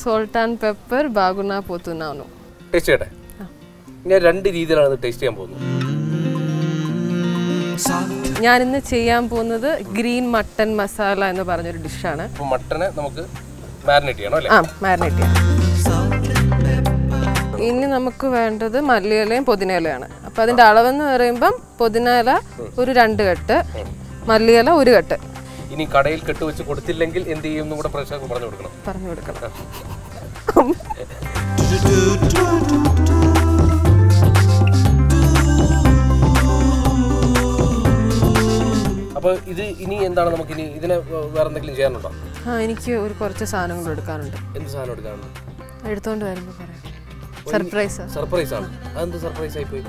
Salt and pepper ബാഗുന പോത്തുനാണു taste ചെയ്യട്ടെ? ഞാൻ രണ്ട് രീതിയിലാണ് ടേസ്റ്റ് ചെയ്യാൻ പോകുന്നത്. ഞാൻ ഇന്ന് ചെയ്യാൻ പോകുന്നത് ഗ്രീൻ മട്ടൻ മസാല എന്ന് പറഞ്ഞൊരു ഡിഷാണ്. മട്ടനെ നമുക്ക് മാരിനേറ്റ് ചെയ്യണം അല്ലേ? ആ മാരിനേറ്റ് ചെയ്യണം ഇനി നമുക്ക് വേണ്ടത് മല്ലിയിലയും പുതിനയിലയാണ്. അപ്പോൾ അതിന്റെ അളവെന്ന് പറയുമ്പം പുതിനയില ഒരു രണ്ട് കെട്ട് മല്ലിയില ഒരു കെട്ട്. ഇനി കടയിൽ കെട്ടുവെച്ച് കൊടുത്തില്ലെങ്കിൽ എന്ത് ചെയ്യും എന്നും കൂടെ പ്രേക്ഷകർക്ക് പറഞ്ഞു കൊടുക്കണം. പറഞ്ഞു കൊടുക്കണം. അപ്പോൾ ഇത് ഇനി എന്താണ് നമുക്ക് ഇനി ഇതിനെ വേറെ എന്തെങ്കിലും ചെയ്യാനുണ്ടോ? ആ എനിക്ക് ഒരു കുറച്ച് സാധനങ്ങൾ എടുക്കാനുണ്ട്. എന്ത് സാധനം എടുക്കാനുണ്ട്? എടുത്തോണ്ട് വരുമ്പോൾ പറയാം. സർപ്രൈസ് സർപ്രൈസ് ആണ്. അതെന്ത് സർപ്രൈസ് ആയി പോയി?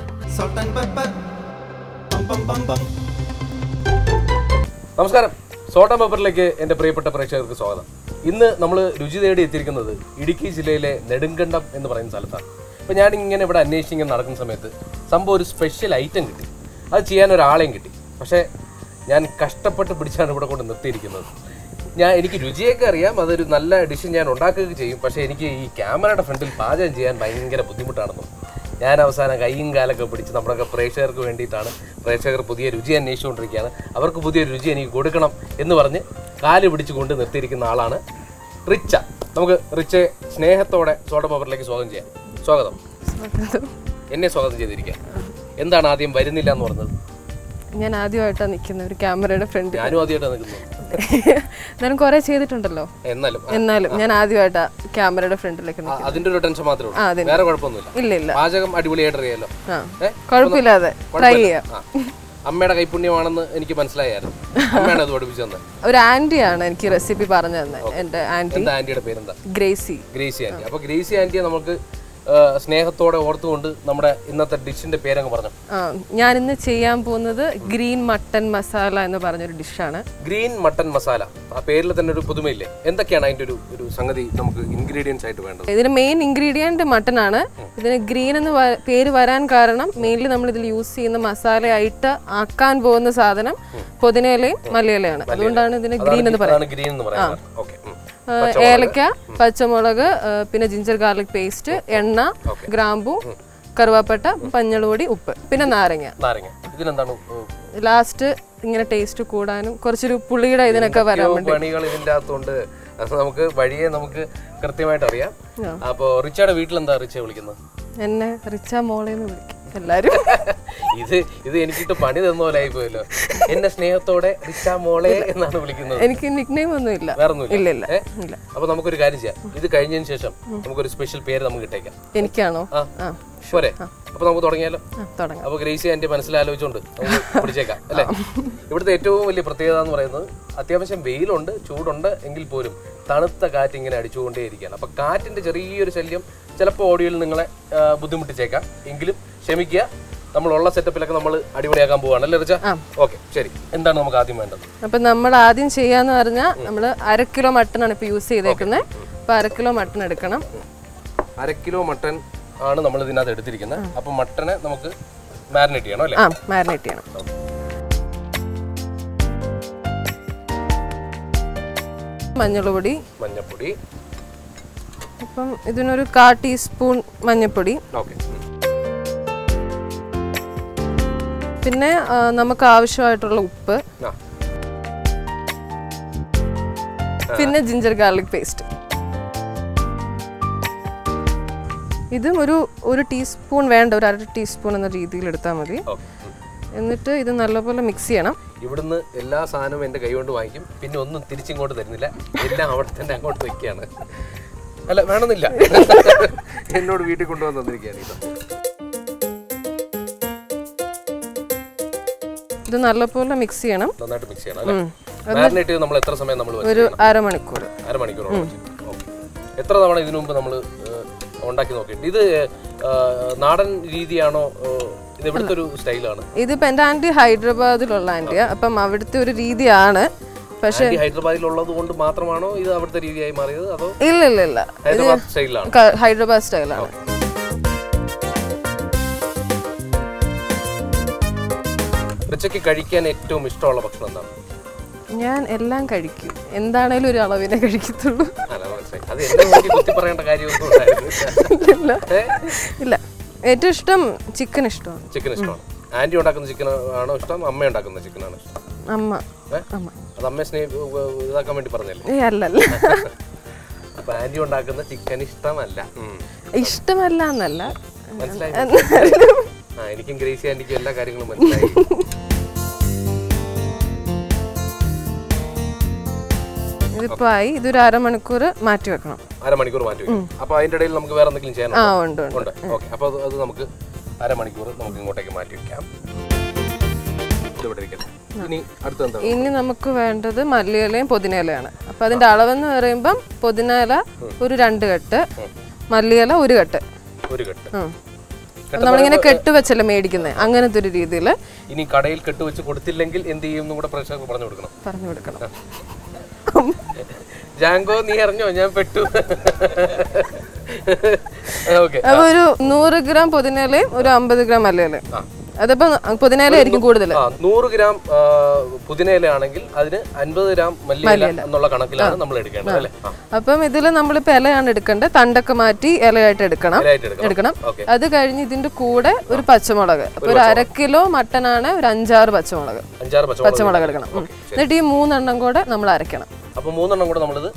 നമസ്കാരം. സോട്ട പേപ്പറിലേക്ക് എന്റെ പ്രിയപ്പെട്ട പ്രേക്ഷകർക്ക് സ്വാഗതം. ഇന്ന് നമ്മൾ രുചി തേടി എത്തിയിരിക്കുന്നത് ഇടുക്കി ജില്ലയിലെ നെടുങ്കണ്ടം എന്ന് പറയുന്ന സ്ഥലത്താണ്. അപ്പോൾ ഞാൻ ഇങ്ങനെ ഇവിടെ അന്വേഷിച്ച് ഇങ്ങനെ നടക്കുന്ന സമയത്ത് സംഭവം ഒരു സ്പെഷ്യൽ ഐറ്റം കിട്ടി. അത് ചെയ്യാൻ ഒരാളെയും കിട്ടി. പക്ഷേ ഞാൻ കഷ്ടപ്പെട്ട് പിടിച്ചാണ് ഇവിടെ കൊണ്ട് നിർത്തിയിരിക്കുന്നത്. ഞാൻ എനിക്ക് രുചിയൊക്കെ അറിയാം. അതൊരു നല്ല ഡിഷ് ഞാൻ ഉണ്ടാക്കുകയൊക്കെ ചെയ്യും. പക്ഷേ എനിക്ക് ഈ ക്യാമറയുടെ ഫ്രണ്ടിൽ പാചകം ചെയ്യാൻ ഭയങ്കര ബുദ്ധിമുട്ടാണെന്ന് ഞാൻ അവസാനം കൈയും കാലൊക്കെ പിടിച്ച് നമ്മുടെയൊക്കെ പ്രേക്ഷകർക്ക് വേണ്ടിയിട്ടാണ് പ്രേക്ഷകർ പുതിയ രുചി അന്വേഷിച്ചുകൊണ്ടിരിക്കുകയാണ്. അവർക്ക് പുതിയ രുചി എനിക്ക് കൊടുക്കണം എന്ന് പറഞ്ഞ് കാൽ പിടിച്ച് കൊണ്ട് നിർത്തിയിരിക്കുന്ന ആളാണ് റിച്ച. നമുക്ക് റിച്ചയെ സ്നേഹത്തോടെ സോഡ പേപ്പറിലേക്ക് സ്വാഗതം ചെയ്യാം. സ്വാഗതം. എന്നെ സ്വാഗതം ചെയ്തിരിക്കാം എന്താണ് ആദ്യം വരുന്നില്ല എന്ന് പറഞ്ഞത്? ഞാൻ ആദ്യമായിട്ടാണ് നിൽക്കുന്നത് ഒരു ക്യാമറയുടെ ഫ്രണ്ട് ഞാനും ആദ്യമായിട്ടാണ് നിൽക്കുന്നത്. ഞാൻ കുറെ ചെയ്തിട്ടുണ്ടല്ലോ. എന്നാലും എന്നാലും ഞാൻ ആദ്യമായിട്ടാ ക്യാമറയുടെ ഫ്രണ്ടിലേക്ക് അതിന്റെ ഒരു ടെൻഷൻ മാത്രമേ വേറെ കുഴപ്പമൊന്നുമില്ല. ഇല്ല ഇല്ല. പാചകം അടിപൊളിയായിട്ട് അറിയാലോ. കുഴപ്പമില്ലാതെ ട്രൈ ചെയ്യാം. അമ്മയുടെ കൈപുണ്യമാണെന്ന് എനിക്ക് മനസ്സിലായായിരുന്നു. അമ്മയാണ് അത് പഠിപ്പിച്ചു തന്നെ ഒരു ആന്റിയാണ് എനിക്ക് റെസിപ്പി പറഞ്ഞു തന്നെ എന്റെ ആന്റി ആന്റിയുടെ പേരെന്താ? ഗ്രേസി. ഗ്രേസി ആന്റി അപ്പൊ ഗ്രേസി ആന്റിയെ നമുക്ക് സ്നേഹത്തോടെ ഓർത്തുകൊണ്ട് നമ്മുടെ ഇന്നത്തെ ഡിഷിന്റെ പേരങ്ങ് പറഞ്ഞു. ഞാൻ ഇന്ന് ചെയ്യാൻ പോകുന്നത് ഗ്രീൻ മട്ടൻ മസാല എന്ന് പറഞ്ഞൊരു ഡിഷാണ്. Green mutton masala. ആ പേരിൽ തന്നെ ഒരു പുതുമയില്ലേ? എന്തൊക്കെയാണ് അതിന്റെ ഒരു ഒരു സംഗതി നമുക്ക് ഇൻഗ്രീഡിയൻസ് ആയിട്ട് വേണ്ടത്? ഇതിന് മെയിൻ ഇൻഗ്രീഡിയന്റ് മട്ടൺ ആണ്. ഇതിന് ഗ്രീൻ എന്ന് പേര് വരാൻ കാരണം മെയിൻലി നമ്മൾ ഇതിൽ യൂസ് ചെയ്യുന്ന മസാലയായിട്ട് ആക്കാൻ പോകുന്ന സാധനം പുതിനയിലയും മലയിലയാണ് അതുകൊണ്ടാണ് ഇതിന് ഗ്രീൻ എന്ന് പറയുന്നത്. ഗ്രീൻ എന്ന് പറയുന്നത്. ഓക്കെ. ഏലക്ക പച്ചമുളക് പിന്നെ ജിഞ്ചർ ഗാർലിക് പേസ്റ്റ് എണ്ണ ഗ്രാമ്പു കറുവാപ്പട്ട പഞ്ഞളുപൊടി ഉപ്പ് പിന്നെ നാരങ്ങ. ലാസ്റ്റ് ഇങ്ങനെ ടേസ്റ്റ് കൂടാനും കുറച്ചൊരു പുളിയുടെ ഇതിനൊക്കെ വരാൻ വേണ്ടി. പണികൾ അകത്തുണ്ട് നമുക്ക് വഴിയെ നമുക്ക് കൃത്യമായിട്ട് അറിയാം. അപ്പൊ റിച്ചയുടെ വീട്ടിൽ എന്താ റിച്ച വിളിക്കുന്നത്? എന്നെ റിച്ച മോളേന്ന് വിളിക്കും. എല്ലാരും. ഇത് ഇത് എനിക്കിട്ട് പണി തന്ന പോലെ ആയിപ്പോയല്ലോ. എന്നെ സ്നേഹത്തോടെ റിച്ച മോളെ എന്നാണ് വിളിക്കുന്നത്. എനിക്ക് നിക് നെയിം ഒന്നും ഇല്ല. ഇല്ല ഇല്ല ഇല്ല. അപ്പൊ നമുക്കൊരു കാര്യം ചെയ്യാം. ഇത് കഴിഞ്ഞതിന് ശേഷം നമുക്കൊരു സ്പെഷ്യൽ പേര് നമുക്ക് ഇട്ടേക്കാം. എനിക്കാണോ? പോരെ. അപ്പൊ നമുക്ക് തുടങ്ങിയാലോ? തുടങ്ങാം. അപ്പൊ ഗ്രേസി എന്റെ മനസ്സിലാലോചിച്ചോണ്ട് പിടിച്ചേക്കാം അല്ലേ? ഇവിടുത്തെ ഏറ്റവും വലിയ പ്രത്യേകത എന്ന് പറയുന്നത് അത്യാവശ്യം വെയിലുണ്ട് ചൂടുണ്ട് എങ്കിൽ പോലും തണുത്ത കാറ്റ് ഇങ്ങനെ അടിച്ചുകൊണ്ടേയിരിക്കുകയാണ്. അപ്പൊ കാറ്റിന്റെ ചെറിയൊരു ശല്യം ചിലപ്പോൾ ഓഡിയോയിൽ നിങ്ങളെ ബുദ്ധിമുട്ടിച്ചേക്കാം. എങ്കിലും ക്ഷമിക്കുക. നമ്മളുള്ള സെറ്റപ്പിലൊക്കെ നമ്മൾ അടിപൊളിയാക്കാൻ പോവാണ്. അല്ലേ റിച്ച ഓക്കെ ശരി. എന്താണ് നമുക്ക് ആദ്യം വേണ്ടത്? അപ്പൊ നമ്മൾ ആദ്യം ചെയ്യാന്ന് പറഞ്ഞാൽ നമ്മൾ അര കിലോ മട്ടൺ ആണ് ഇപ്പൊ യൂസ് ചെയ്തേക്കുന്നത് അപ്പൊ അര കിലോ മട്ടൺ എടുക്കണം. അര കിലോ മട്ടൺ ആണ് നമ്മൾ ഇതിനകത്ത് എടുത്തിരിക്കുന്നത് അപ്പൊ മട്ടനെ നമുക്ക് മാരിനേറ്റ് ചെയ്യണം അല്ലേ? മാരിനേറ്റ് ചെയ്യണം. മഞ്ഞൾപ്പൊടി മഞ്ഞൾപൊടി അപ്പം ഇതിനൊരു കാ ടീസ്പൂൺ മഞ്ഞൾപ്പൊടി ഓക്കെ പിന്നെ നമുക്ക് ആവശ്യമായിട്ടുള്ള ഉപ്പ്. പിന്നെ ജിഞ്ചർ ഗാർലിക് പേസ്റ്റ് ഇതും ഒരു ഒരു ടീസ്പൂൺ വേണ്ട ഒരു അര ടീസ്പൂൺ എന്ന രീതിയിൽ എടുത്താൽ മതി. എന്നിട്ട് ഇത് നല്ലപോലെ മിക്സ് ചെയ്യണം. ഇവിടുന്ന് എല്ലാ സാധനവും എന്റെ കൈ കൊണ്ട് വാങ്ങിക്കും. പിന്നെ ഒന്നും തിരിച്ചിങ്ങോട്ട് തരുന്നില്ല. എല്ലാം അവിടെ തന്നെ അങ്ങോട്ട് വെക്കുകയാണ്. അല്ല വേണമെന്നില്ല. എന്നോട് വീട്ടിൽ കൊണ്ടുവന്ന് തന്നിരിക്കുകയാണ് ഇത്. ഇത് നല്ലപോലെ മിക്സ് ചെയ്യണം. നന്നായിട്ട് മിക്സ് ചെയ്യണം അല്ലേ? മാരിനേറ്റ് നമ്മൾ എത്ര സമയം നമ്മൾ ഒരു അരമണിക്കൂർ. അരമണിക്കൂർ എത്ര തവണ ഇതിനു മുമ്പ് നമ്മൾ ഉണ്ടാക്കി നോക്കിയിട്ട് ഇത് നാടൻ രീതിയാണോ ഇത് ഇവിടുത്തെ ഒരു സ്റ്റൈലാണ്? ഇതിപ്പോ എന്റെ ആന്റി ഹൈദരാബാദിലുള്ള ആന്റിയാ അപ്പം അവിടുത്തെ ഒരു രീതിയാണ്. പക്ഷേ ഹൈദരാബാദിലുള്ളത് കൊണ്ട് മാത്രമാണോ ഇത് അവിടുത്തെ രീതിയായി മാറിയത്? അതോ ഇല്ല ഇല്ല ഇല്ല ഹൈദരാബാദ് സ്റ്റൈലാണ് ഹൈദരാബാദ് സ്റ്റൈലാണ്. റിച്ചയ്ക്ക് കഴിക്കാൻ ഏറ്റവും ഇഷ്ടമുള്ള ഭക്ഷണം എന്താണ്? ഞാൻ എല്ലാം കഴിക്കും. എന്താണേലും ഒരു അളവിനെ കഴിക്കത്തുള്ളൂ. ഇല്ല? ഏറ്റവും ഇഷ്ടം ചിക്കൻ ഇഷ്ടമാണ്. ചിക്കൻ ഇഷ്ടമാണ്. ആന്റി ഉണ്ടാക്കുന്ന ചിക്കൻ ആണോ ഇഷ്ടം? അമ്മ ഉണ്ടാക്കുന്ന ചിക്കൻ ആണോ ഇഷ്ടം? അമ്മ. അമ്മ. അത് അമ്മയെ സ്നേഹ ഇതാക്കാൻ വേണ്ടി പറഞ്ഞല്ലേ? അല്ലല്ല. അപ്പൊ ആന്റി ഉണ്ടാക്കുന്ന ചിക്കൻ ഇഷ്ടമല്ല. ഇഷ്ടമല്ല എന്നല്ല. മനസ്സിലായി? എനിക്കും ഗ്രേസി ആന്റിക്കും എല്ലാ കാര്യങ്ങളും മനസ്സിലായി. ഇതിപ്പോ ആയി ഇതൊരു അരമണിക്കൂർ മാറ്റി വെക്കണം. അരമണിക്കൂർ മാറ്റി വെക്കണം. അപ്പൊ അതിന്റെ ഇടയിൽ നമുക്ക് വേറെ എന്തെങ്കിലും ചെയ്യണം ആ ഉണ്ട് ഉണ്ട്. ഓക്കെ. അപ്പൊ അത് നമുക്ക് അരമണിക്കൂർ നമുക്ക് ഇങ്ങോട്ടേക്ക് മാറ്റി വെക്കാം. ഇനി നമുക്ക് വേണ്ടത് മല്ലിയിലയും പുതിനയിലയാണ്. അപ്പൊ അതിന്റെ അളവെന്ന് പറയുമ്പം പുതിനയില ഒരു രണ്ട് കെട്ട് മല്ലിയില ഒരു കെട്ട്. ഒരു കെട്ട്. നമ്മളിങ്ങനെ കെട്ട് വെച്ചല്ലേ മേടിക്കുന്നത് അങ്ങനത്തെ ഒരു രീതിയിൽ ഇനി കടയിൽ കെട്ട് വെച്ച് കൊടുത്തില്ലെങ്കിൽ എന്ത് ചെയ്യും പ്രേക്ഷകർക്ക് പറഞ്ഞു കൊടുക്കണം. പറഞ്ഞു കൊടുക്കണം. ജാങ്കോ നീ അറിഞ്ഞോ? ഞാൻ പെട്ടു. അപ്പൊ ഒരു നൂറ് ഗ്രാം പുതിനയിലയും ഒരു അമ്പത് ഗ്രാം അല്ലേ. അതിപ്പോ പുതിനയില ആയിരിക്കും കൂടുതൽ നൂറ് ഗ്രാം ആ, പുതിനയില ആണെങ്കിൽ അതിന് അൻപത് ഗ്രാം മല്ലിയില എന്നുള്ള കണക്കിലാണ് നമ്മൾ എടുക്കേണ്ടത് അല്ലേ? അപ്പം ഇതിൽ നമ്മളിപ്പോ ഇലയാണ് എടുക്കേണ്ടത് തണ്ടൊക്കെ മാറ്റി ഇലയായിട്ട് എടുക്കണം. എടുക്കണം. അത് കഴിഞ്ഞ് ഇതിന്റെ കൂടെ ഒരു പച്ചമുളക്. അപ്പൊ ഒരു അര കിലോ മട്ടനാണ് ഒരു അഞ്ചാറ് പച്ചമുളക്. പച്ചമുളക് എടുക്കണം. എന്നിട്ട് ഈ മൂന്നെണ്ണം കൂടെ നമ്മൾ അരക്കണം അപ്പൊ മൂന്നെണ്ണം കൂടെ നമ്മളിത്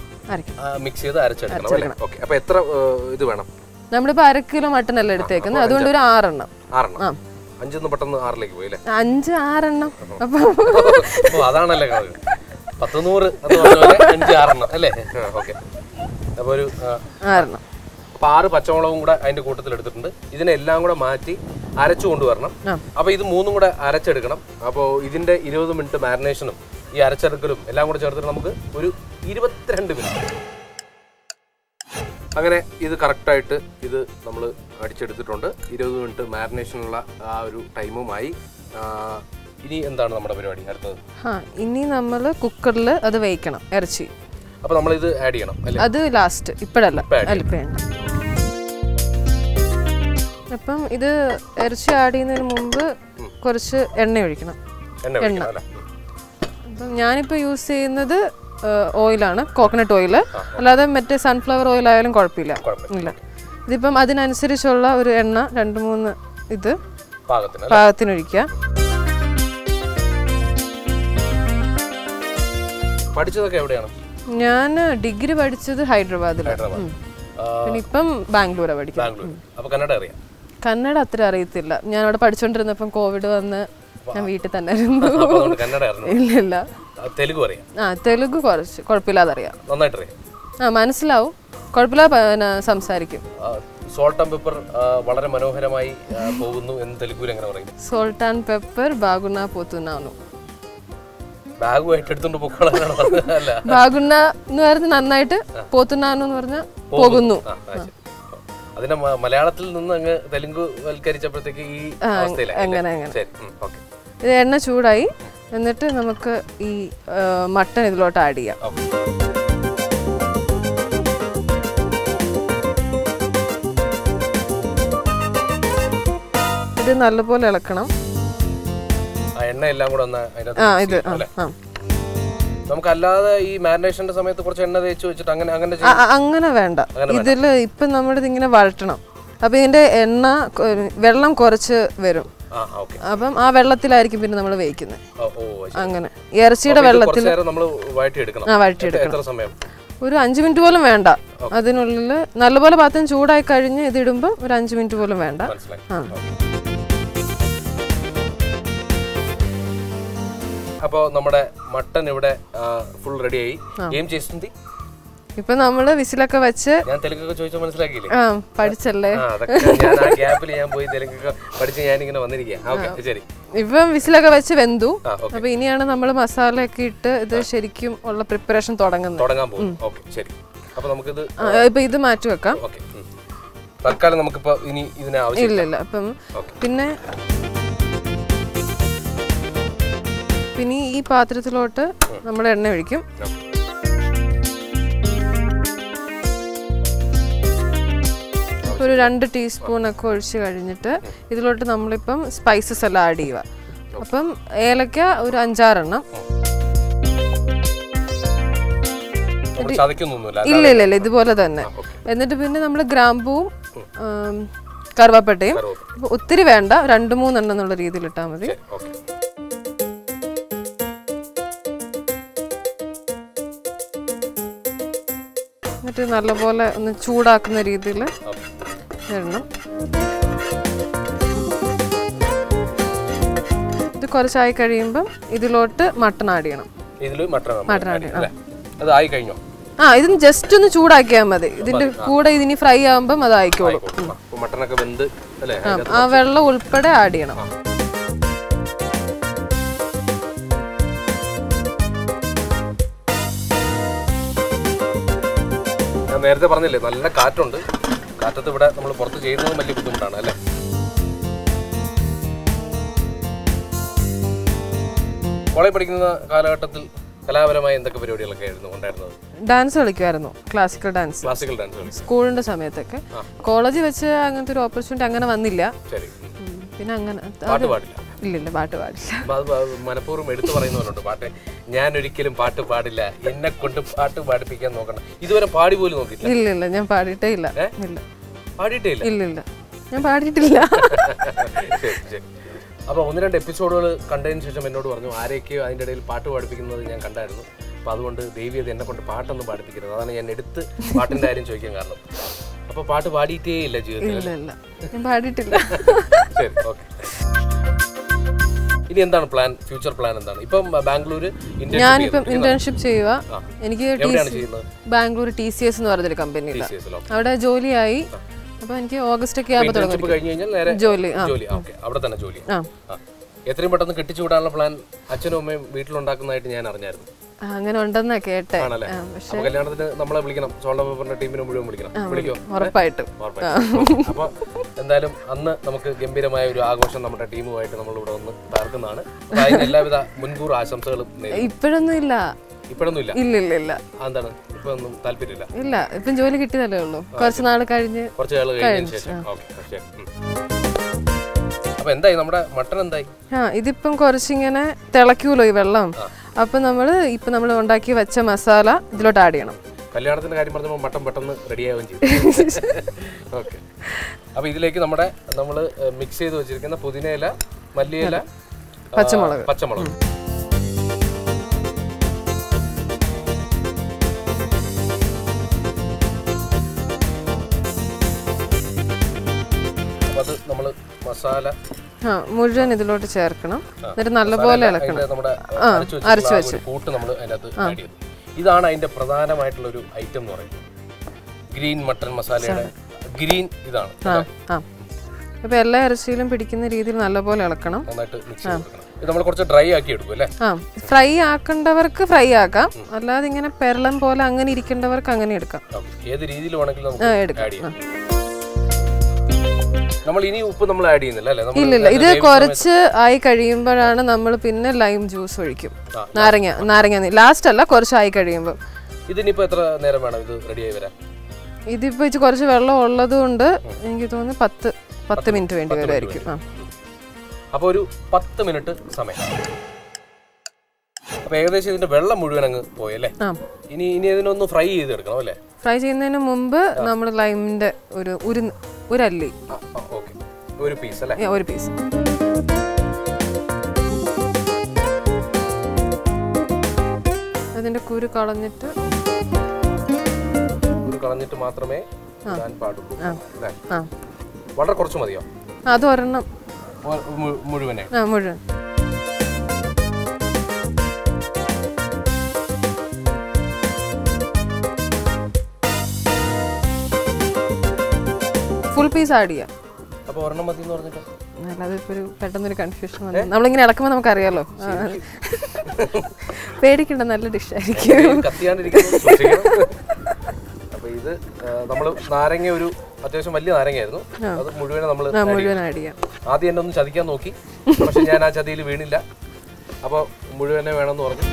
മിക്സ് ചെയ്ത് അരച്ചെടുക്കണം അപ്പൊ എത്ര ഇത് വേണം? നമ്മളിപ്പോ അര കിലോ മട്ടനല്ല എടുത്തേക്കുന്നത്? അതുകൊണ്ട് ഒരു ആറെണ്ണം. ആറെണ്ണം. അഞ്ചൊന്ന് പെട്ടെന്ന് ആറിലേക്ക് പോയി അല്ലേ? അഞ്ച് ആറെണ്ണം. അപ്പൊ അതാണല്ലേ കണക്ക് പത്ത് നൂറ് അഞ്ച് ആറെണ്ണം അല്ലേ? ഓക്കെ. അപ്പൊ ഒരു ആറെണ്ണം. അപ്പൊ ആറ് പച്ചമുളകും കൂടെ അതിന്റെ കൂട്ടത്തിൽ എടുത്തിട്ടുണ്ട്. ഇതിനെല്ലാം കൂടെ മാറ്റി അരച്ചു കൊണ്ടുവരണം. അപ്പൊ ഇത് മൂന്നും കൂടെ അരച്ചെടുക്കണം. അപ്പോൾ ഇതിന്റെ ഇരുപത് മിനിറ്റ് മാരിനേഷനും ഈ അരച്ചെടുക്കലും എല്ലാം കൂടെ ചേർത്തിട്ട് നമുക്ക് ഒരു ഇരുപത്തിരണ്ട് മിനിറ്റ്. അങ്ങനെ ഇത് കറക്റ്റായിട്ട് ഇത് നമ്മൾ അടിച്ചെടുത്തിട്ടുണ്ട്. ഇരുപത് മിനിറ്റ് മാരിനേഷനുള്ള ആ ഒരു ടൈമുമായി. ഇനി എന്താണ് നമ്മുടെ പരിപാടി? അടുത്തത്. ആ ഇനി നമ്മൾ കുക്കറിൽ അത് വേവിക്കണം ഇറച്ചി. അപ്പോൾ നമ്മൾ ഇത് ആഡ് ചെയ്യണം അല്ലേ? അത് ലാസ്റ്റ് ഇപ്പോഴല്ല വേണ്ട അപ്പം ഇത് ഇറച്ചി ആഡ് ചെയ്യുന്നതിന് മുമ്പ് കുറച്ച് എണ്ണ ഒഴിക്കണം. എണ്ണ അപ്പം ഞാനിപ്പോൾ യൂസ് ചെയ്യുന്നത് ഓയിലാണ് കോക്കനട്ട് ഓയിൽ അല്ലാതെ മറ്റേ സൺഫ്ലവർ ഓയിൽ ആയാലും കുഴപ്പമില്ല. കുഴപ്പമില്ല. ഇല്ല. ഇതിപ്പം അതിനനുസരിച്ചുള്ള ഒരു എണ്ണ രണ്ട് മൂന്ന് ഇത് പാകത്തിനൊഴിക്കുക. പഠിച്ചതൊക്കെ എവിടെയാണ്? ഞാൻ ഡിഗ്രി പഠിച്ചത് ഹൈദരാബാദിൽ ഹൈദരാബാദ്. പിന്നെ ഇപ്പം ബാംഗ്ലൂരാണ് പഠിക്കുന്നത് കന്നഡ അത്ര അറിയത്തില്ല. ഞാൻ അവിടെ പഠിച്ചോണ്ടിരുന്നപ്പം കോവിഡ് വന്ന് ഞാൻ വീട്ടിൽ തന്നെ ആയിരുന്നു ഇല്ല ഇല്ല തെലുഗു അറിയാം. ആ തെലുങ്ക് കുറച്ച് കുഴപ്പമില്ലാതെ അറിയാം. നന്നായിട്ട് അറിയാം ആ മനസ്സിലാവും. കുഴപ്പമില്ല പിന്നെ സംസാരിക്കും. സോൾട്ട് ആൻഡ് പെപ്പർ വളരെ മനോഹരമായി പോകുന്നു എന്ന് തെലുഗുവിൽ എങ്ങനെ പറയും? സോൾട്ട് ആൻഡ് പെപ്പർ ബാഗുണ പോത്തുനാണു ബാഗുമായിട്ട് എടുത്തോണ്ട് ബാഗുണ എന്ന് പറഞ്ഞ നന്നായിട്ട് പോത്തുനാനു എന്ന് പറഞ്ഞ പോകുന്നു. അതിനെ മലയാളത്തിൽ നിന്ന് അങ്ങ് തെലുങ്ക് വൽക്കരിച്ചപ്പോഴത്തേക്ക് ഈ അങ്ങനെ അങ്ങനെ. ഇത് എണ്ണ ചൂടായി. എന്നിട്ട് നമുക്ക് ഈ മട്ടൻ മട്ടൺ ഇതിലോട്ട് ആഡ് ചെയ്യാം. ഇത് നല്ലപോലെ ഇളക്കണം. എണ്ണ എല്ലാം കൂടെ ഒന്ന് ഇത് നമുക്ക് അല്ലാതെ ഈ മാരിനേഷന്റെ സമയത്ത് കുറച്ച് എണ്ണ തേച്ച് വെച്ചിട്ട് അങ്ങനെ അങ്ങനെ അങ്ങനെ വേണ്ട. ഇതിൽ ഇപ്പം നമ്മളിത് ഇങ്ങനെ വഴറ്റണം. അപ്പം ഇതിന്റെ എണ്ണ വെള്ളം കുറച്ച് വരും. അപ്പം ആ വെള്ളത്തിലായിരിക്കും പിന്നെ നമ്മൾ വേവിക്കുന്നത് അങ്ങനെ. ഇറച്ചിയുടെ വെള്ളത്തിൽ ആ വഴറ്റിയെടുക്കണം. ഒരു അഞ്ച് മിനിറ്റ് പോലും വേണ്ട. അതിനുള്ളിൽ നല്ലപോലെ പാത്രം ചൂടായി കഴിഞ്ഞ് ഇതിടുമ്പോൾ ഒരു അഞ്ച് മിനിറ്റ് പോലും വേണ്ട. ആ. അപ്പോൾ നമ്മുടെ മട്ടൻ ഇവിടെ ഫുൾ റെഡിയായി ഏം ചേസ്തി ഇപ്പൊ നമ്മൾ വിസിലൊക്കെ വെച്ച് ഞാൻ തെലുങ്കൊക്കെ ചോദിച്ചാൽ മനസ്സിലാക്കിയില്ലേ? ആ പഠിച്ചല്ലേ? ഞാൻ ഗ്യാപ്പിൽ ഞാൻ പോയി തെലുങ്കൊക്കെ പഠിച്ച് ഞാൻ ഇങ്ങനെ വന്നിരിക്കാം ശരി. ഇപ്പം വിസിലൊക്കെ വെച്ച് വെന്തു. അപ്പൊ ഇനിയാണ് നമ്മൾ മസാല ഒക്കെ ഇട്ട് ഇത് ശരിക്കും ഉള്ള പ്രിപ്പറേഷൻ തുടങ്ങുന്നത്. തുടങ്ങാൻ പോകും. ശരി. അപ്പൊ നമുക്കിത് ഇപ്പൊ ഇത് മാറ്റി വെക്കാം. തൽക്കാലം നമുക്കിപ്പോ ഇനി ഇതിനാവശ്യം ഇല്ല ഇല്ല അപ്പം പിന്നെ പിന്നെ ഈ പാത്രത്തിലോട്ട് നമ്മൾ എണ്ണ ഒഴിക്കും. ഒരു രണ്ട് ടീസ്പൂൺ ഒക്കെ ഒഴിച്ച് കഴിഞ്ഞിട്ട് ഇതിലോട്ട് നമ്മളിപ്പം സ്പൈസസ് എല്ലാം ആഡ് ചെയ്യുക. അപ്പം ഏലക്ക ഒരു അഞ്ചാറെണ്ണം. ഇല്ല ഇല്ല ഇല്ല ഇതുപോലെ തന്നെ. എന്നിട്ട് പിന്നെ നമ്മൾ ഗ്രാമ്പൂവും കറുവാപ്പട്ടയും ഒത്തിരി വേണ്ട രണ്ട് മൂന്നെണ്ണം എന്നുള്ള രീതിയിൽ ഇട്ടാൽ മതി. എന്നിട്ട് നല്ലപോലെ ഒന്ന് ചൂടാക്കുന്ന രീതിയിൽ ഇടണം. ഇത് കുറച്ചായി കഴിയുമ്പം ഇതിലോട്ട് മട്ടൺ ആഡ് ചെയ്യണം. മട്ടൺ ആഡ് ചെയ്യണം ആ ഇതിന് ജസ്റ്റ് ഒന്ന് ചൂടാക്കിയാൽ മതി. ഇതിന്റെ കൂടെ ഇതിനി ഫ്രൈ ആകുമ്പം അത് ആയിക്കോളും. ആ വെള്ളം ഉൾപ്പെടെ ആഡ് ചെയ്യണം. നേരത്തെ പറഞ്ഞില്ലേ നല്ല കാറ്റുണ്ട്. കാറ്റത്ത് ഇവിടെ നമ്മൾ പുറത്ത് ചെയ്യുന്നതും വലിയ ബുദ്ധിമുട്ടാണ് അല്ലേ? കോളേജ് പഠിക്കുന്ന കാലഘട്ടത്തിൽ കലാപരമായ എന്തൊക്കെ പരിപാടികളൊക്കെ ആയിരുന്നു ഉണ്ടായിരുന്നത്? ഡാൻസ് കളിക്കുമായിരുന്നു ക്ലാസിക്കൽ ഡാൻസ് ക്ലാസിക്കൽ ഡാൻസ് കളി സ്കൂളിന്റെ സമയത്തൊക്കെ. കോളേജ് വെച്ച് അങ്ങനത്തെ ഒരു ഓപ്പർച്യൂണിറ്റി അങ്ങനെ വന്നില്ല. പിന്നെ അങ്ങനെ പാട്ട് പാടില്ല. ഇല്ലില്ല പാട്ട് പാടില്ല. മനഃപൂർവം എടുത്തു പറയുന്നവരുണ്ട്. പാട്ട് ഞാൻ ഒരിക്കലും പാട്ട് പാടില്ല. എന്നെ കൊണ്ട് പാട്ട് പാടിപ്പിക്കാൻ നോക്കണം ഇതുവരെ പാടി പോലും നോക്കിയില്ല ഇല്ലില്ല ഞാൻ പാടിയിട്ടേ ഇല്ല? ഇല്ല. പാടിയിട്ടേ ഇല്ല? ഇല്ലില്ല ഞാൻ പാടിയിട്ടില്ല. അപ്പൊ ഒന്ന് രണ്ട് എപ്പിസോഡുകൾ കണ്ടതിന് ശേഷം എന്നോട് പറഞ്ഞു ആരെയൊക്കെയോ അതിന്റെ ഇടയിൽ പാട്ട് പാടിപ്പിക്കുന്നത് ഞാൻ കണ്ടായിരുന്നു. അപ്പൊ അതുകൊണ്ട് ദേവി അത് എന്നെ കൊണ്ട് പാട്ടൊന്നും പാടിപ്പിക്കരുത്. അതാണ് ഞാൻ എടുത്ത് പാട്ടിന്റെ കാര്യം ചോദിക്കാൻ കാരണം. അപ്പൊ പാട്ട് പാടിയിട്ടേ ഇല്ല ജീവിതത്തിൽ പാടിയിട്ടില്ല. ശരി ഓക്കെ. ഇനി എന്താണ് പ്ലാൻ ഫ്യൂച്ചർ പ്ലാൻ എന്താണ്? ഇപ്പം ബാംഗ്ലൂർ ഞാനിപ്പം ഇന്റേൺഷിപ്പ് ചെയ്യുക. എനിക്ക് ബാംഗ്ലൂർ ടി സി എസ് എന്ന് പറഞ്ഞൊരു കമ്പനി? അവിടെ ജോലിയായി. അപ്പൊ എനിക്ക് ഓഗസ്റ്റ് ഒക്കെ ആകുമ്പോൾ തുടങ്ങും. ജോലി അവിടെ തന്നെ ജോലി. എത്രയും പെട്ടെന്ന് കെട്ടിച്ചു വിടാനുള്ള പ്ലാൻ അച്ഛനും അമ്മയും വീട്ടിലുണ്ടാക്കുന്നതായിട്ട് ഞാൻ അറിഞ്ഞായിരുന്നു. അങ്ങനെ ഉണ്ടെന്നാ കേട്ടെ. കല്യാണത്തിന് നമ്മളെ വിളിക്കണം. സോൾഡർ പേപ്പറിന്റെ ടീമിനെ മുഴുവൻ വിളിക്കണം. വിളിക്കോ? ഉറപ്പായിട്ടും. അപ്പൊ എന്തായാലും അന്ന് നമുക്ക് ഗംഭീരമായ ഒരു ആഘോഷം നമ്മുടെ ടീമുമായിട്ട് നമ്മൾ ഇവിടെ വന്ന് തകർക്കുന്നതാണ് അതിന് എല്ലാവിധ മുൻകൂർ ആശംസകളും ഇപ്പോഴൊന്നും ഇല്ല. ഇപ്പോഴൊന്നും ഇല്ല? ഇല്ല ഇല്ല ഇല്ല. എന്താണ് ഇപ്പൊ ഒന്നും താല്പര്യമില്ല? ഇല്ല ഇപ്പം ജോലി കിട്ടിയതല്ലേ ഉള്ളൂ. കുറച്ച് നാൾ കഴിഞ്ഞ് കുറച്ച് കാലം കഴിഞ്ഞ. ശേഷം. ഓക്കെ. അപ്പൊ എന്തായി? നമ്മുടെ മട്ടൺ എന്തായി? ആ ഇതിപ്പം കുറച്ചിങ്ങനെ തിളക്കൂലോ ഈ വെള്ളം. അപ്പം നമ്മൾ ഇപ്പം നമ്മൾ ഉണ്ടാക്കി വെച്ച മസാല ഇതിലോട്ട് ആഡ് ചെയ്യണം. കല്യാണത്തിന്റെ കാര്യം പറഞ്ഞപ്പോൾ മട്ടൻ പെട്ടെന്ന് റെഡിയാവുകയും ചെയ്തു. ഓക്കെ അപ്പോൾ ഇതിലേക്ക് നമ്മുടെ നമ്മൾ മിക്സ് ചെയ്ത് വെച്ചിരിക്കുന്ന പുതിനയില മല്ലിയില പച്ചമുളക്. പച്ചമുളക്. അപ്പോൾ അത് നമ്മൾ മസാല മുഴുവൻ ഇതിലോട്ട് ചേർക്കണം. എന്നിട്ട് നല്ലപോലെ ഇളക്കണം. അരച്ചു കൂട്ട് നമ്മൾ അതിനകത്ത് ആഡ് ചെയ്തു ഇതാണ് അതിന്റെ പ്രധാനമായിട്ടുള്ള ഒരു ഐറ്റം എന്ന് പറയുന്നത്. ഗ്രീൻ മട്ടൺ മസാലയുടെ ഗ്രീൻ ഇതാണ്. ആ ആ. അപ്പം എല്ലാ ഇറച്ചിയിലും പിടിക്കുന്ന രീതിയിൽ നല്ലപോലെ ഇളക്കണം. നമ്മൾ കുറച്ച് ഡ്രൈ ആക്കി എടുക്കും അല്ലേ? ആ ഫ്രൈ ആക്കേണ്ടവർക്ക് ഫ്രൈ ആക്കാം. അല്ലാതെ ഇങ്ങനെ പെരളം പോലെ അങ്ങനെ ഇരിക്കേണ്ടവർക്ക് അങ്ങനെ എടുക്കാം. ഏത് രീതിയിൽ വേണമെങ്കിലും ആ എടുക്കാം. നമ്മൾ ഇനി ഉപ്പ് നമ്മൾ ആഡ് ചെയ്യുന്നില്ല അല്ലേ? ഇല്ലില്ല ഇത് കുറച്ച് ആയി കഴിയുമ്പോഴാണ് നമ്മൾ പിന്നെ ലൈം ജ്യൂസ് ഒഴിക്കും. നാരങ്ങ നാരങ്ങ ലാസ്റ്റ് അല്ല കുറച്ച് ആയി കഴിയുമ്പോൾ ഇതിനിപ്പോ എത്ര നേരം വേണം ഇത് റെഡി ആയി വരാൻ? ഇതിപ്പോ ഇച്ചിരി കുറച്ച് വെള്ളം ഉള്ളത് കൊണ്ട് എനിക്ക് തോന്നുന്നു പത്ത് പത്ത് മിനിറ്റ് വേണ്ടി വരുമായിരിക്കും ആ. അപ്പോൾ ഒരു പത്ത് മിനിറ്റ് സമയം. അപ്പോൾ ഏകദേശം ഇതിന്റെ വെള്ളം മുഴുവൻ അങ്ങ് പോയല്ലേ ഇനി ഇനി ഇതിനൊന്ന് ഫ്രൈ ചെയ്തെടുക്കണം അല്ലേ? ഫ്രൈ ചെയ്യുന്നതിന് മുമ്പ് നമ്മൾ ലൈമിന്റെ ഒരു ഒരു ഒരു അല്ലി ഒരു പീസ് അല്ലേ? ഒരു പീസ് അതിന്റെ കുരു കളഞ്ഞിട്ട് ഒരു കളഞ്ഞിട്ട് മാത്രമേ ഇടാൻ പാടുള്ളൂ. വളരെ കുറച്ച് മതിയോ? അത് ഒരെണ്ണം. മുഴുവനെ? ആ മുഴുവൻ. ഫുൾ പീസ് ആഡ് ചെയ്യാം അല്ലാതെ ഇപ്പൊ ഒരു പെട്ടെന്നൊരു കൺഫ്യൂഷൻ വന്നു. നമ്മളിങ്ങനെ ഇളക്കുമ്പോൾ നമുക്കറിയാലോ. പേടിക്കണ്ട നല്ല ഡിഷ് ആയിരിക്കും. ഇത് നമ്മൾ നാരങ്ങ ഒരു അത്യാവശ്യം വലിയ നാരങ്ങയായിരുന്നു. അത് മുഴുവൻ നമ്മൾ മുഴുവൻ ആഡ് ചെയ്യാം. ആദ്യം എന്നെ ഒന്ന് ചതിക്കാൻ നോക്കി. പക്ഷെ ഞാൻ ആ ചതിയിൽ വീണില്ല. അപ്പോൾ മുഴുവനെ വേണമെന്ന് പറഞ്ഞു.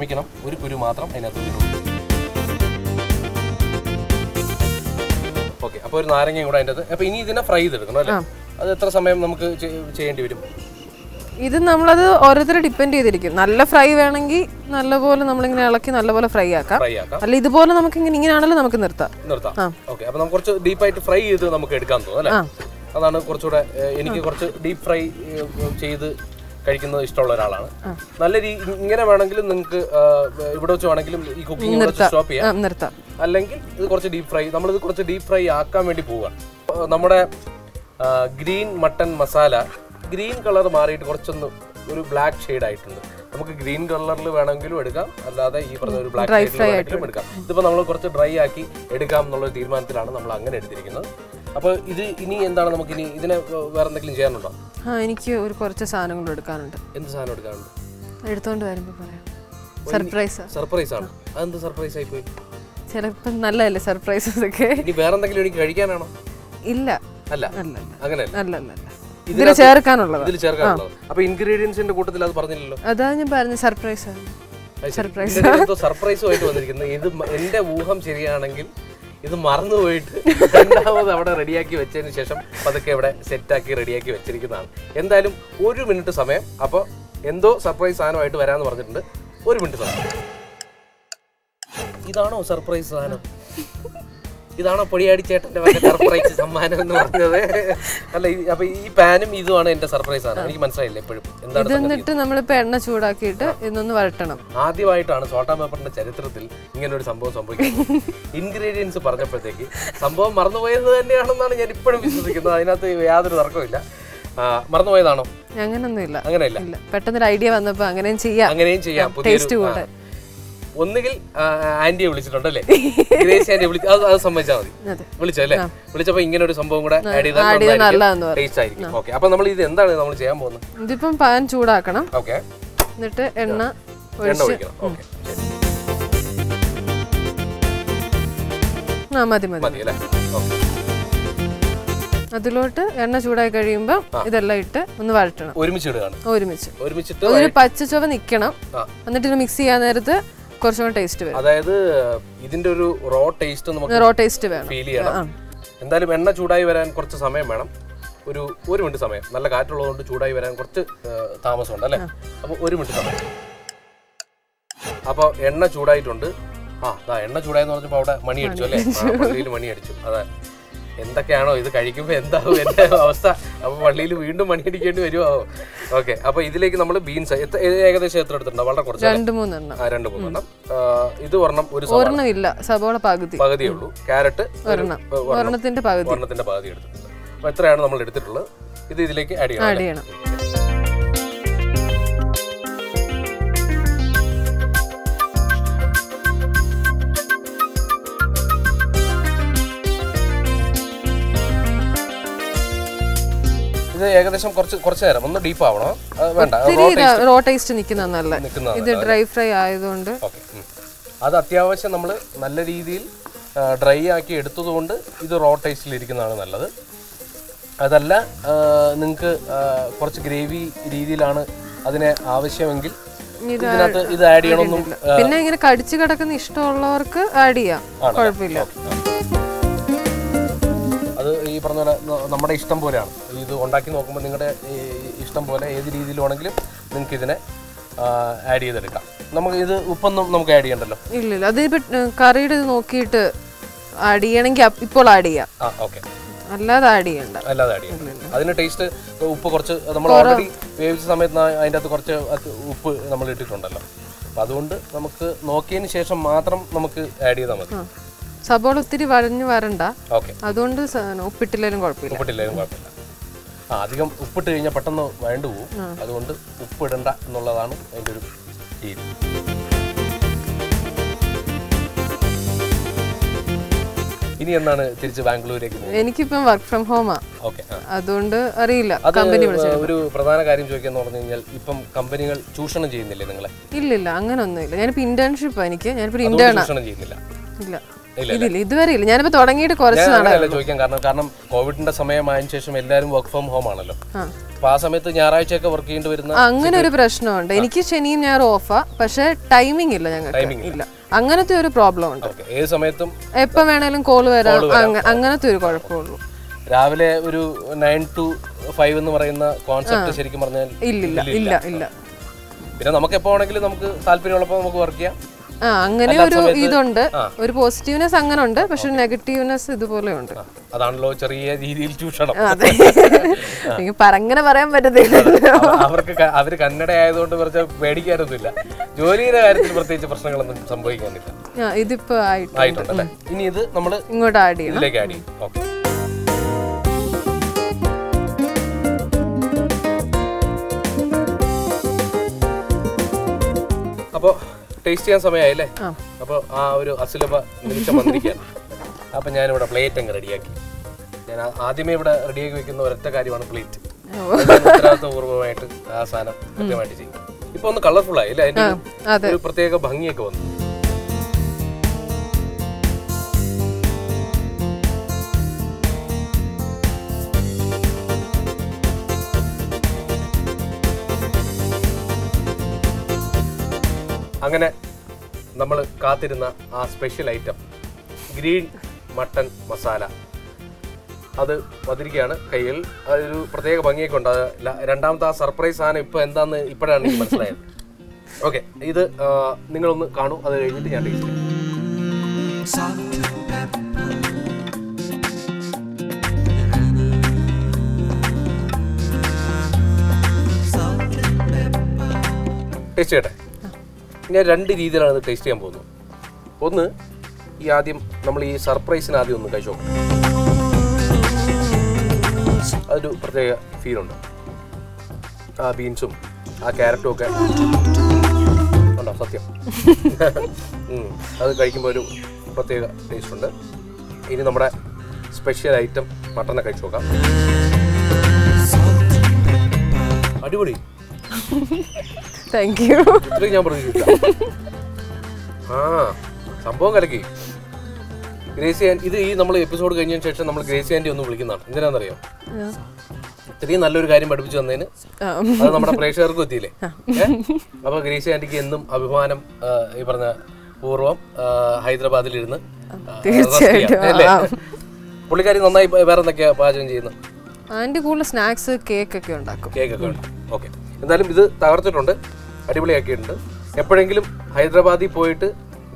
ക്ഷമിക്കണം. ഒരു കുരു മാത്രം അതിനകത്ത് ഓക്കെ അപ്പോൾ ഒരു നാരങ്ങയും കൂടെ അതിന്റെ അപ്പൊ അപ്പോൾ ഇനി ഇതിനെ ഫ്രൈ ചെയ്തെടുക്കണം അല്ലേ? അത് എത്ര സമയം നമുക്ക് ചെയ്യേണ്ടി വരും? ഇത് നമ്മളത് ഓരോരുത്തരെ ഡിപ്പെൻഡ് ചെയ്തിരിക്കും. നല്ല ഫ്രൈ വേണമെങ്കിൽ നല്ലപോലെ നമ്മളിങ്ങനെ ഇളക്കി നല്ലപോലെ ഫ്രൈ ആക്കാം. അല്ല ഇതുപോലെ നമുക്ക് ഇങ്ങനെ ഇങ്ങനെയാണല്ലോ നമുക്ക് നിർത്താം. നിർത്താം. ഓക്കെ അപ്പൊ നമുക്ക് കുറച്ച് ഡീപ്പായിട്ട് ഫ്രൈ ചെയ്ത് നമുക്ക് എടുക്കാൻ തോന്നുന്നു അല്ലേ? അതാണ് കുറച്ചുകൂടെ എനിക്ക് കുറച്ച് ഡീപ്പ് ഫ്രൈ ചെയ്ത് കഴിക്കുന്നത് ഇഷ്ടമുള്ള ഒരാളാണ്. നല്ല രീതി ഇങ്ങനെ വേണമെങ്കിലും നിങ്ങൾക്ക് ഇവിടെ വെച്ച് വേണമെങ്കിലും ഈ കുക്കിംഗ് സ്റ്റോപ്പ് ചെയ്യാം. അല്ലെങ്കിൽ ഇത് കുറച്ച് ഡീപ് ഫ്രൈ നമ്മൾ ഇത് കുറച്ച് ഡീപ് ഫ്രൈ ആക്കാൻ വേണ്ടി പോവുകയാണ് നമ്മുടെ green mutton masala green colour മാറിയിട്ട് കുറച്ചൊന്ന് ഒരു ബ്ലാക്ക് ഷെയ്ഡ് ആയിട്ടുണ്ട്. നമുക്ക് ഗ്രീൻ കളറിൽ വേണമെങ്കിലും എടുക്കാം. അല്ലാതെ ഈ പറഞ്ഞ ഒരു ബ്ലാക്ക് ഷെയ്ഡിൽ വേണമെങ്കിലും എടുക്കാം. ഇതിപ്പോൾ നമ്മൾ കുറച്ച് ഡ്രൈ ആക്കി എടുക്കാം എന്നുള്ള തീരുമാനത്തിലാണ് നമ്മൾ അങ്ങനെ എടുത്തിരിക്കുന്നത്. അപ്പോൾ ഇത് ഇനി എന്താണ് നമുക്ക് ഇനി ഇതിനെ വേറെ എന്തെങ്കിലും ചെയ്യാനുണ്ടോ? ആ എനിക്ക് ഒരു കുറച്ച് സാധനങ്ങൾ എടുക്കാനുണ്ട്. എന്ത് സാധനം എടുക്കാനുണ്ട്? എടുത്തോണ്ട് വരുമ്പോൾ പറയാം. സർപ്രൈസ് സർപ്രൈസ് ആണ്. അതെന്ത് സർപ്രൈസ് ആയി പോയി? ചിലപ്പോൾ നല്ലതല്ലേ സർപ്രൈസസ് ഒക്കെ? ഇനി വേറെ എന്തെങ്കിലും എനിക്ക് കഴിക്കാനാണോ? ഇല്ല. അല്ല. അങ്ങനെ അല്ല അല്ല ഇതിൽ ചേർക്കാനുള്ളത്. ഇതിൽ ചേർക്കാനുള്ളത്. അപ്പോൾ ഇൻഗ്രീഡിയൻസിന്റെ കൂട്ടത്തിൽ അത് പറഞ്ഞില്ലല്ലോ? അതാ ഞാൻ പറഞ്ഞ സർപ്രൈസ് ആണ്. സർപ്രൈസ് സർപ്രൈസുമായിട്ട് വന്നിരിക്കുന്നത് ഇത് എന്റെ എന്റെ ഊഹം ശരിയാണെങ്കിൽ ഇത് മറന്നുപോയിട്ട് രണ്ടാമത് അവിടെ റെഡിയാക്കി വെച്ചതിന് ശേഷം പതുക്കെ ഇവിടെ സെറ്റാക്കി റെഡിയാക്കി വെച്ചിരിക്കുന്നതാണ്. എന്തായാലും ഒരു മിനിറ്റ് സമയം. അപ്പോൾ എന്തോ സർപ്രൈസ് സാധനമായിട്ട് വരാമെന്ന് പറഞ്ഞിട്ടുണ്ട്. ഒരു മിനിറ്റ് സമയം. ഇതാണോ സർപ്രൈസ് സാധനം? ഇതാണോ പൊടിയാടി ചേട്ടന്റെ സർപ്രൈസ് സമ്മാനം എന്ന് പറഞ്ഞത്? അല്ല അപ്പൊ ഈ പാനും ഇതുമാണ് എന്റെ സർപ്രൈസ് ആണ്. എനിക്ക് മനസ്സിലായില്ല എപ്പോഴും. എന്താണ് ഇത് എന്നിട്ട് നമ്മളിപ്പോ എണ്ണ ചൂടാക്കിയിട്ട് ഇതൊന്ന് വരട്ടണം. ആദ്യമായിട്ടാണ് സോട്ടാ പേപ്പറിന്റെ ചരിത്രത്തിൽ ഇങ്ങനെ ഒരു സംഭവം സംഭവിക്കുന്നത്. ഇൻഗ്രീഡിയൻസ് പറഞ്ഞപ്പോഴത്തേക്ക് സംഭവം മറന്നുപോയത് തന്നെയാണെന്നാണ് ഞാൻ ഇപ്പോഴും വിശ്വസിക്കുന്നത്. അതിനകത്ത് യാതൊരു തർക്കമില്ല മറന്നുപോയതാണോ? അങ്ങനൊന്നുമില്ല. അങ്ങനെയല്ല. പെട്ടെന്നൊരു ഐഡിയ വന്നപ്പോ അങ്ങനെയും ചെയ്യാം. അങ്ങനെയും ചെയ്യാം. ടേസ്റ്റ്. ഒന്നുകിൽ ആന്റിയെ വിളിച്ചിട്ടുണ്ടല്ലേ? ഗ്രേസ് ആന്റിയെ വിളിച്ചു അത് അത് മതി. വിളിച്ചല്ലേ വിളിച്ചപ്പോ ഇങ്ങനെ ഒരു സംഭവം കൂടെ ആഡ് ചെയ്താൽ ടേസ്റ്റ് ആയിരിക്കും. ഓക്കെ അപ്പൊ നമ്മൾ ഇത് എന്താണ് നമ്മൾ ചെയ്യാൻ പോകുന്നത്? ഇതിപ്പം പാൻ ചൂടാക്കണം. ഓക്കെ എന്നിട്ട് എണ്ണ എണ്ണ ഒഴിക്കണം. ഓക്കെ ആ മതി മതി അല്ലേ? അതിലോട്ട് എണ്ണ ചൂടായി കഴിയുമ്പോൾ ഇതെല്ലാം ഇട്ട് ഒന്ന് വഴറ്റണം. ഒരുമിച്ച് ഒരുമിച്ച്. ഒരുമിച്ചിട്ട് ഒരു പച്ച ചുവ നിക്കണം. എന്നിട്ട് ഇത് മിക്സ് ചെയ്യാൻ നേരത്ത് കുറച്ചും കൂടെ ടേസ്റ്റ് വരും. അതായത് ഇതിന്റെ ഒരു റോ ടേസ്റ്റ് നമുക്ക് റോ ടേസ്റ്റ് വേണം. ഫീൽ ചെയ്യണം. എന്തായാലും എണ്ണ ചൂടായി വരാൻ കുറച്ച് സമയം വേണം. ഒരു ഒരു മിനിറ്റ് സമയം. നല്ല കാറ്റുള്ളതുകൊണ്ട് ചൂടായി വരാൻ കുറച്ച് താമസമുണ്ട് അല്ലേ? അപ്പോൾ ഒരു മിനിറ്റ് സമയം. അപ്പോൾ എണ്ണ ചൂടായിട്ടുണ്ട്. ആ എണ്ണ ചൂടായെന്ന് പറഞ്ഞപ്പോൾ അവിടെ മണി അടിച്ചു അല്ലേ? മണി അടിച്ചു. അതെ. എന്തൊക്കെയാണോ ഇത് കഴിക്കുമ്പോൾ എന്താവും എന്റെ അവസ്ഥ. അപ്പോൾ പള്ളിയിൽ വീണ്ടും മണിയടിക്കേണ്ടി വരുമോ ഓക്കെ അപ്പോൾ ഇതിലേക്ക് നമ്മൾ ബീൻസ് ഏകദേശം എത്ര എടുത്തിട്ടുണ്ടോ? വളരെ കുറച്ച്? രണ്ട് മൂന്നെണ്ണം. ആ രണ്ട് മൂന്നെണ്ണം. ഇത് ഒരെണ്ണം ഒരു ഒരെണ്ണം ഇല്ല സബോള പകുതി. പകുതിയേ ഉള്ളൂ. ക്യാരറ്റ് ഒരെണ്ണം. ഒരെണ്ണത്തിന്റെ പകുതി. ഒരെണ്ണത്തിന്റെ പകുതി എടുത്തിട്ടുണ്ട്. അപ്പോൾ എത്രയാണ് നമ്മൾ എടുത്തിട്ടുള്ളത്? ഇത് ഇതിലേക്ക് ആഡ് ചെയ്യണം ആഡ് ചെയ്യണം. ഇത് ഏകദേശം കുറച്ച് കുറച്ച് നേരം. ഒന്ന് ഡീപ്പ് ആവണോ. വേണ്ട. റോ ടേസ്റ്റ് നിൽക്കുന്ന നല്ല ഇത് ഡ്രൈ ഫ്രൈ ആയതുകൊണ്ട്. അത് അത്യാവശ്യം നമ്മൾ നല്ല രീതിയിൽ ഡ്രൈ ആക്കി എടുത്തതുകൊണ്ട് ഇത് റോ ടേസ്റ്റിൽ ഇരിക്കുന്നതാണ് നല്ലത്. അതല്ല നിങ്ങൾക്ക് കുറച്ച് ഗ്രേവി രീതിയിലാണ് അതിനെ ആവശ്യമെങ്കിൽ ഇതിനകത്ത് ഇത് ആഡ് ചെയ്യണമെന്നും പിന്നെ ഇങ്ങനെ കടിച്ചു കിടക്കുന്ന ഇഷ്ടമുള്ളവർക്ക് ആഡ് ചെയ്യാം. കുഴപ്പമില്ല. അത് ഈ പറഞ്ഞ പോലെ നമ്മുടെ ഇഷ്ടം പോലെയാണ്. ഇത് ഉണ്ടാക്കി നോക്കുമ്പോൾ നിങ്ങളുടെ ഇഷ്ടം പോലെ ഏത് രീതിയിലാണെങ്കിലും നിങ്ങൾക്ക് ഇതിനെ ആഡ് ചെയ്തെടുക്കാം. നമുക്ക് ഇത് ഉപ്പൊന്നും നമുക്ക് ആഡ് ചെയ്യണ്ടല്ലോ? ഇല്ല ഇല്ല അത് കറിയുടെ നോക്കിയിട്ട് ആഡ് ചെയ്യണമെങ്കിൽ ഇപ്പോൾ ആഡ് ചെയ്യാം. ആ ഓക്കെ അല്ലാതെ ആഡ് ചെയ്യണ്ട. അല്ലാതെ ആഡ് ചെയ്യണ്ട. അതിന് ടേസ്റ്റ് ഉപ്പ് കുറച്ച് നമ്മൾ ഓൾറെഡി വേവിച്ച സമയത്ത് അതിന്റെ അകത്ത് കുറച്ച് ഉപ്പ് നമ്മൾ ഇട്ടിട്ടുണ്ടല്ലോ. അപ്പം അതുകൊണ്ട് നമുക്ക് നോക്കിയതിന് ശേഷം മാത്രം നമുക്ക് ആഡ് ചെയ്താൽ മതി. സബോള ഒത്തിരി വഴഞ്ഞു വരണ്ട. ഓക്കെ അതുകൊണ്ട് ഉപ്പിട്ടില്ലേലും കുഴപ്പമില്ല. ഉപ്പിട്ടില്ലാലും കുഴപ്പമില്ല. അധികം ഉപ്പിട്ട് കഴിഞ്ഞാൽ പെട്ടെന്ന് വേണ്ടു പോകും അതുകൊണ്ട് ഉപ്പിടണ്ട എന്നുള്ളതാണ് അതിന്റെ ഒരു രീതി. ഇനി എന്നാണ് തിരിച്ച് ബാംഗ്ലൂരേക്ക് എനിക്കിപ്പം വർക്ക് ഫ്രം ഹോമാ അതുകൊണ്ട് അറിയില്ല. കമ്പനി ഒരു പ്രധാന കാര്യം ചോദിക്കാന്ന് പറഞ്ഞു കഴിഞ്ഞാൽ ഇപ്പം കമ്പനികൾ ചൂഷണം ചെയ്യുന്നില്ലേ നിങ്ങളെ? ഇല്ല ഇല്ല അങ്ങനെ ഒന്നുമില്ല ഞാനിപ്പോ ഇന്റേൺഷിപ്പ് എനിക്ക്. ഞാനിപ്പോ ഇന്റേൺ ആണ് ചൂഷണം ചെയ്യുന്നില്ല. ഇല്ല, ഇതില്ല ഇതുവരെ ഇല്ല. ഞാനിപ്പോ തുടങ്ങിയിട്ട് കുറച്ച് നാളെ ചോദിക്കാൻ കാരണം കാരണം കോവിഡിന്റെ സമയമായതിനു ശേഷം എല്ലാവരും വർക്ക് ഫ്രം ഹോം ആണല്ലോ. ആ. സമയത്ത് ഞായറാഴ്ചയൊക്കെ വർക്ക് ചെയ്യേണ്ടി വരുന്ന അങ്ങനെ ഒരു പ്രശ്നമുണ്ട്. എനിക്ക് ശനിയും ഞായറും ഓഫാ പക്ഷെ ടൈമിംഗ് ഇല്ല ഞങ്ങൾക്ക്. Timing ഇല്ല. അങ്ങനത്തെ ഒരു പ്രോബ്ലം ഉണ്ട്. ഏത് സമയത്തും എപ്പോ വേണേലും കോൾ വരാം. അങ്ങ- അങ്ങനത്തെ ഒരു കുഴപ്പമുള്ളൂ. രാവിലെ ഒരു നയൻ ടു ഫൈവ് എന്ന് പറയുന്ന കോൺസെപ്റ്റ് ശരിക്കും പറഞ്ഞാൽ ഇല്ല ഇല്ല. ഇല്ല പിന്നെ നമുക്ക് എപ്പോ ആണെങ്കിലും നമുക്ക് താല്പര്യമുള്ളപ്പോൾ നമുക്ക് വർക്ക് ചെയ്യാം. അങ്ങനെ ഒരു ഇതുണ്ട്. ഒരു പോസിറ്റീവ്നെസ് അങ്ങനെ ഉണ്ട് പക്ഷെ നെഗറ്റീവ്നെസ് ഇതുപോലെ ഉണ്ട് അതാണല്ലോ ചെറിയ രീതിയിൽ ചൂഷണം. പറങ്ങനെ പറയാൻ പറ്റത്തില്ല. അവ- അവർക്ക് അവർ അവർ കന്നഡ ആയതുകൊണ്ട് കുറച്ച് പേടിക്കാനൊന്നുമില്ല. ജോലിയുടെ കാര്യത്തിൽ പ്രത്യേകിച്ച് പ്രശ്നങ്ങളൊന്നും സംഭവിക്കാനില്ല. ഇതിപ്പോ ആയിട്ടുണ്ട്. ഇനി ഇത് നമ്മൾ ഇങ്ങോട്ട് ആഡ് ചെയ്യണം. ഇതിലേക്ക് ആഡ് ചെയ്യും ഓക്കെ അപ്പോൾ ടേസ്റ്റ് ചെയ്യാൻ സമയമായില്ലേ അപ്പൊ അപ്പോൾ ആ ഒരു അസുലഭ നിമിഷം വന്നിരിക്കുകയാണ്. അപ്പോൾ ഞാനിവിടെ പ്ലേറ്റ് അങ്ങ് റെഡിയാക്കി ഞാൻ ആദ്യമേ ഇവിടെ റെഡിയാക്കി വെക്കുന്ന ഒരൊറ്റ കാര്യമാണ് പ്ലേറ്റ് ഉത്തരവാദിത്വപൂർവമായിട്ട് ആ സാധനം കൃത്യമായിട്ട് ചെയ്യും. ഇപ്പൊ ഒന്ന് കളർഫുൾ ആയി അല്ലേ? അതിന്റെ ഒരു പ്രത്യേക ഭംഗിയൊക്കെ വന്നു. അങ്ങനെ നമ്മൾ കാത്തിരുന്ന ആ special item green mutton masala അത് വന്നിരിക്കുകയാണ് കയ്യിൽ. അതൊരു പ്രത്യേക ഭംഗിയൊക്കെ ഉണ്ട് രണ്ടാമത്തെ ആ സർപ്രൈസ് സാധനം ഇപ്പൊ എന്താന്ന് ഇപ്പോഴാണ് മനസ്സിലായത്. ഓക്കെ ഇത് നിങ്ങളൊന്ന് കാണൂ. അത് കഴിഞ്ഞിട്ട് ഞാൻ ടേസ്റ്റ് ചെയ്യട്ടെ? ഞാൻ രണ്ട് രീതിയിലാണ് ഇത് ടേസ്റ്റ് ചെയ്യാൻ പോകുന്നത്. ഒന്ന് ഈ ആദ്യം നമ്മൾ ഈ സർപ്രൈസിന് ആദ്യം ഒന്ന് കഴിച്ചു അതൊരു പ്രത്യേക ഫീലുണ്ട് ആ ബീൻസും ആ ക്യാരറ്റും ഒക്കെ. ഉണ്ടോ? സത്യം. അത് കഴിക്കുമ്പോൾ ഒരു പ്രത്യേക ടേസ്റ്റ് ഉണ്ട്. ഇനി നമ്മുടെ സ്പെഷ്യൽ ഐറ്റം മട്ടനെ കഴിച്ചു നോക്കാം. അടിപൊളി. താങ്ക് യു ഇത്രയും ഞാൻ പ്രതീക്ഷിച്ചില്ല ആ സംഭവം കലക്കി. ഗ്രേസി ആൻഡ് ഇത് ഈ നമ്മൾ എപ്പിസോഡ് കഴിഞ്ഞതിന് ശേഷം നമ്മൾ ഗ്രേസി ആന്റി ഒന്ന് വിളിക്കുന്നതാണ്. എന്തിനാണെന്നറിയോ ഇത്രയും നല്ലൊരു കാര്യം പഠിപ്പിച്ചു തന്നതിന്. അത് നമ്മുടെ പ്രേക്ഷകർക്കും എത്തിയില്ലേ? അപ്പൊ ഗ്രേസി ആൻഡിക്ക് എന്നും അഭിമാനം ഈ പറഞ്ഞ പൂർവം ഹൈദരാബാദിൽ ഹൈദരാബാദിലിരുന്ന്? പുള്ളിക്കാരി നന്നായി വേറെ എന്തൊക്കെയാ പാചകം ചെയ്യുന്നത്? ആന്റി കൂടുതൽ സ്നാക്സ് കേക്ക് ഒക്കെ ഉണ്ടാക്കും. കേക്ക് ഒക്കെ ഉണ്ട്. ഓക്കെ. എന്തായാലും ഇത് തകർത്തിട്ടുണ്ട്. അടിപൊളിയാക്കിയിട്ടുണ്ട്. എപ്പോഴെങ്കിലും ഹൈദരാബാദിൽ പോയിട്ട്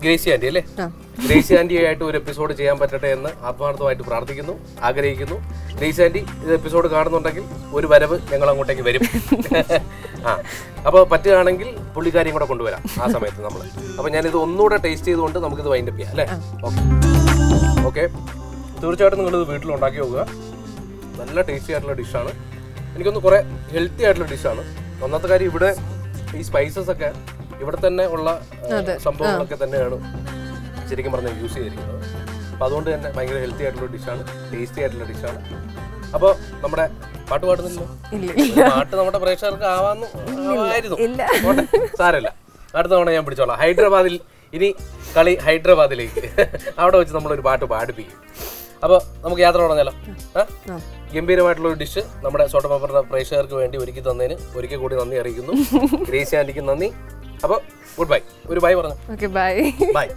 ഗ്രേസി ആന്റി അല്ലേ. ഗ്രേസി ആന്റി ആയിട്ട് ഒരു എപ്പിസോഡ് ചെയ്യാൻ പറ്റട്ടെ എന്ന് ആത്മാർത്ഥമായിട്ട് പ്രാർത്ഥിക്കുന്നു ആഗ്രഹിക്കുന്നു. ഗ്രേസി ആന്റി ഇത് എപ്പിസോഡ് കാണുന്നുണ്ടെങ്കിൽ ഒരു വരവ് ഞങ്ങൾ അങ്ങോട്ടേക്ക് വരും. ആ. അപ്പോൾ പറ്റുകയാണെങ്കിൽ പുള്ളിക്കാരിയും കൂടെ കൊണ്ടുവരാം ആ സമയത്ത് നമ്മൾ അപ്പോൾ ഞാനിത് ഒന്നുകൂടെ ടേസ്റ്റ് ചെയ്തുകൊണ്ട് നമുക്കിത് വൈൻഡപ്പ് ചെയ്യാം അല്ലേ? ഓക്കെ. ഓക്കെ. തീർച്ചയായിട്ടും നിങ്ങളിത് വീട്ടിൽ ഉണ്ടാക്കി നോക്കുക. നല്ല ടേസ്റ്റി ആയിട്ടുള്ള ഡിഷാണ് എനിക്കൊന്ന് കുറേ ഹെൽത്തി ആയിട്ടുള്ള ഡിഷാണ് ഒന്നാമത്തെ കാര്യം ഇവിടെ ഈ സ്പൈസസ് ഒക്കെ ഇവിടെ തന്നെ ഉള്ള സംഭവങ്ങളൊക്കെ തന്നെയാണ് ശരിക്കും പറഞ്ഞാൽ യൂസ് ചെയ്തിരിക്കുന്നത്. അപ്പോൾ അതുകൊണ്ട് തന്നെ ഭയങ്കര ഹെൽത്തി ആയിട്ടുള്ള ഡിഷാണ് ടേസ്റ്റി ആയിട്ടുള്ള ഡിഷാണ് അപ്പോൾ നമ്മുടെ പാട്ട് പാടുന്നില്ല പാട്ട് നമ്മുടെ പ്രേക്ഷകർക്ക് ആവാന്ന് ആവായിരുന്നു. സാരമില്ല. അടുത്ത തവണ ഞാൻ പിടിച്ചോളാം. ഹൈദരാബാദിൽ ഇനി കളി ഹൈദരാബാദിലേക്ക്. അവിടെ വെച്ച് നമ്മളൊരു പാട്ട് പാടിപ്പിക്കും. അപ്പോൾ നമുക്ക് യാത്ര തുടങ്ങാലോ? ആ? ഗംഭീരമായിട്ടുള്ള ഒരു ഡിഷ് നമ്മുടെ സോട്ട പേപ്പറിന്റെ പ്രേക്ഷകർക്ക് വേണ്ടി ഒരുക്കി തന്നതിന് ഒരിക്കൽ കൂടി നന്ദി അറിയിക്കുന്നു. ഗ്രേസി ആന്റിക്ക് നന്ദി. അപ്പോൾ ഗുഡ് ബൈ ഒരു ബൈ പറഞ്ഞു? Bye bye